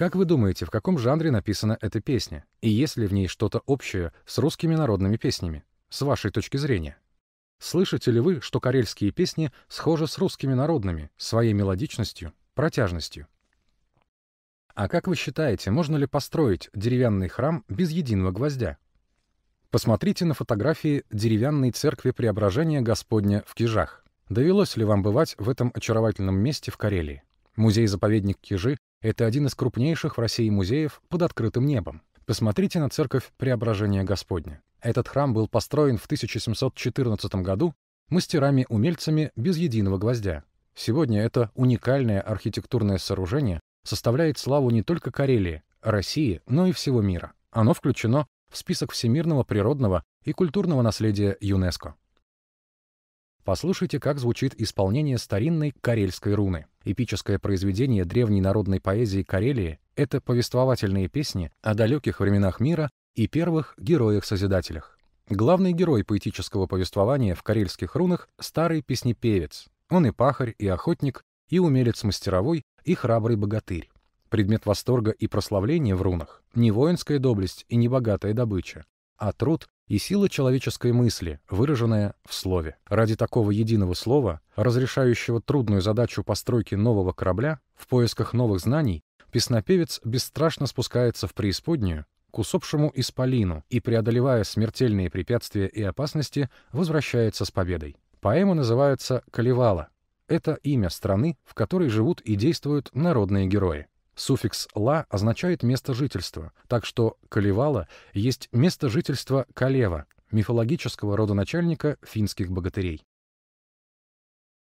Как вы думаете, в каком жанре написана эта песня? И есть ли в ней что-то общее с русскими народными песнями? С вашей точки зрения. Слышите ли вы, что карельские песни схожи с русскими народными, своей мелодичностью, протяжностью? А как вы считаете, можно ли построить деревянный храм без единого гвоздя? Посмотрите на фотографии деревянной церкви Преображения Господня в Кижах. Довелось ли вам бывать в этом очаровательном месте в Карелии? Музей-заповедник Кижи — это один из крупнейших в России музеев под открытым небом. Посмотрите на церковь Преображения Господня. Этот храм был построен в 1714 году мастерами-умельцами без единого гвоздя. Сегодня это уникальное архитектурное сооружение составляет славу не только Карелии, России, но и всего мира. Оно включено в список всемирного природного и культурного наследия ЮНЕСКО. Послушайте, как звучит исполнение старинной карельской руны. Эпическое произведение древней народной поэзии Карелии — это повествовательные песни о далеких временах мира и первых героях-созидателях. Главный герой поэтического повествования в карельских рунах — старый песнепевец. Он и пахарь, и охотник, и умелец мастеровой, и храбрый богатырь. Предмет восторга и прославления в рунах — не воинская доблесть и не богатая добыча, а труд и сила человеческой мысли, выраженная в слове. Ради такого единого слова, разрешающего трудную задачу постройки нового корабля, в поисках новых знаний, песнопевец бесстрашно спускается в преисподнюю, к усопшему исполину и, преодолевая смертельные препятствия и опасности, возвращается с победой. Поэма называется «Калевала». Это имя страны, в которой живут и действуют народные герои. Суффикс «ла» означает место жительства, так что Калевала есть место жительства Калева, мифологического родоначальника финских богатырей.